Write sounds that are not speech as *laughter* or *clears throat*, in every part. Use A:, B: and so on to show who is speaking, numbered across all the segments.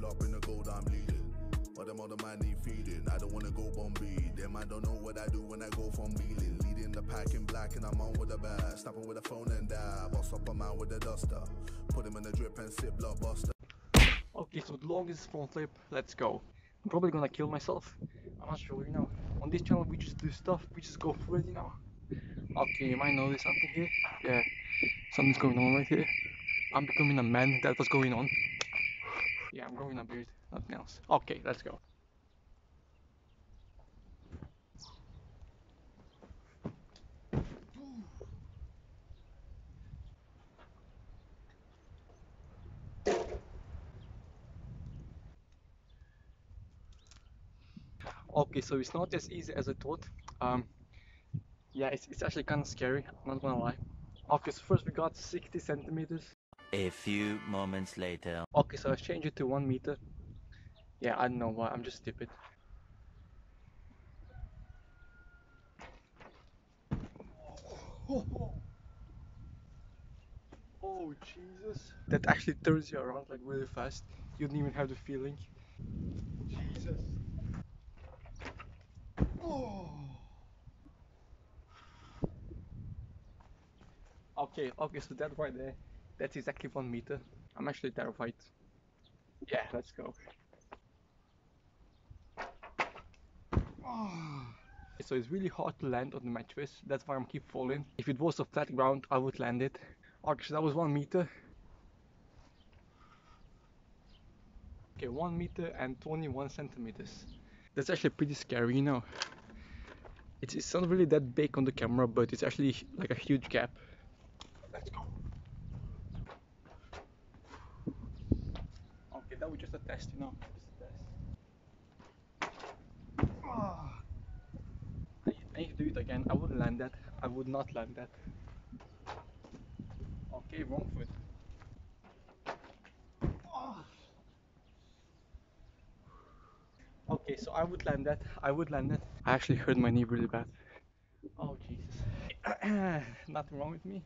A: Pull up in the gold, I'm leading. But them other man need feeding. I don't wanna go Bombay. Them I don't know what I do when I go from wheeling. Leading the pack in black and I'm on with the bag. Snapping with a phone and dab. Boss up a man with a duster. Put him in the drip and sip blockbuster.
B: Okay, so the longest front flip, let's go. I'm probably gonna kill myself. I'm not sure, you know. On this channel, we just do stuff, we just go for it, you know. Okay, you might notice something here. Yeah, something's going on right here. I'm becoming a man, that's what's going on. Yeah, I'm growing a beard, nothing else. Okay, let's go. Okay, so it's not as easy as I thought. Um, yeah, it's, it's actually kind of scary, I'm not gonna lie. Okay, so first we got 60 centimeters.
C: A few moments later.
B: Okay, so I changed it to 1 meter. Yeah, I don't know why, I'm just stupid. Oh, Jesus. That actually turns you around like really fast. You don't even have the feeling. Jesus. Oh. Okay, okay, so that right there, that's exactly one meter. I'm actually terrified. Yeah, let's go. *sighs* So it's really hard to land on the mattress, that's why I'm keep falling. If it was a flat ground, I would land it. Actually, that was one meter. Okay, one meter and 21 centimeters. That's actually pretty scary, you know. It's, it's not really that big on the camera, but it's actually like a huge gap. Let's go. That was just a test, you know. Just a test. I, I need to do it again. I wouldn't land that. I would not land that. Okay, wrong foot. Ah. Okay, so I would land that. I would land that. I actually hurt my knee really bad. Oh Jesus. *clears throat* Nothing wrong with me.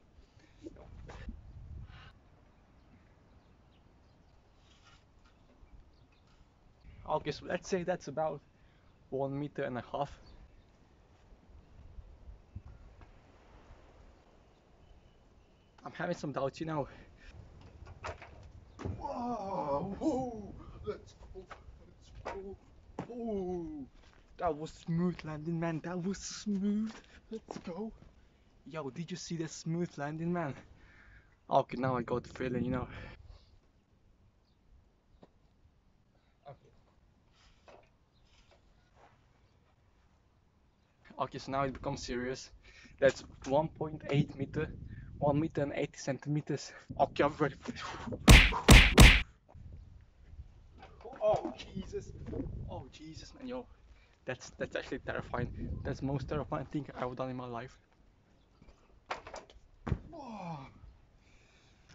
B: Okay, so let's say that's about one meter and a half. I'm having some doubts, you know. Whoa, whoa, let's go, let's go. Oh, that was smooth landing, man. That was smooth. Let's go. Yo, did you see that smooth landing, man? Okay, now I got the feeling, you know. Okay, so now it becomes serious. That's 1.8 meter, 1 meter and 80 centimeters. Okay, I'm ready. Oh Jesus! Oh Jesus, man, yo, that's that's actually terrifying. That's the most terrifying thing I've done in my life.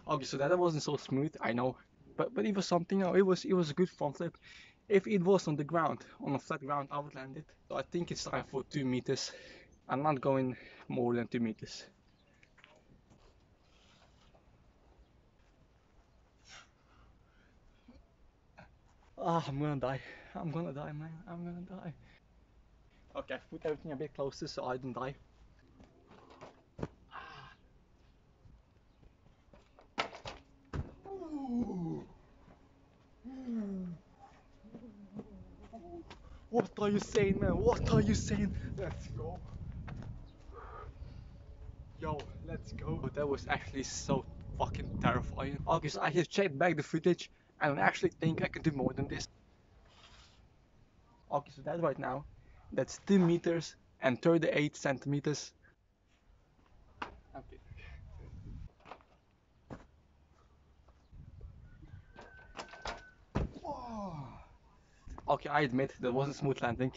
B: Okay, so that wasn't so smooth, I know, but but it was something. It was it was a good front flip. If it was on the ground, on a flat ground, I would land it. So I think it's time for two meters. I'm not going more than two meters. Ah, I'm gonna die. I'm gonna die, man. I'm gonna die. Okay, put everything a bit closer so I don't die. What are you saying, man? What are you saying? Let's go. Yo, let's go. Oh, that was actually so fucking terrifying. Oh, okay, so I have checked back the footage and I actually think I can do more than this. Okay, so that right now, that's 2 meters and 38 centimeters. Okay. Okay, I admit that wasn't smooth landing.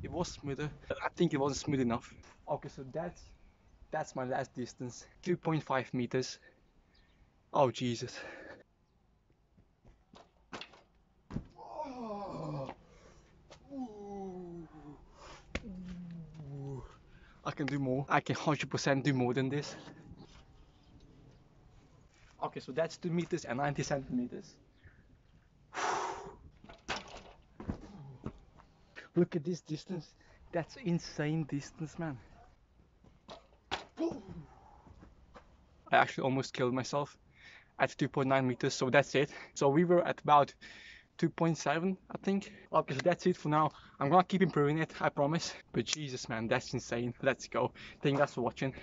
B: It was smoother, I think it wasn't smooth enough. Okay, so that's that's my last distance, 2.5 meters. Oh Jesus. I can do more. I can 100% do more than this. Okay, so that's 2 meters and 90 centimeters. *sighs* Look at this distance. That's insane distance, man. I actually almost killed myself at 2.9 meters, so that's it. So we were at about 2.7, I think. Okay, so that's it for now. I'm gonna keep improving it, I promise. But Jesus, man, that's insane. Let's go. Thank you guys for watching.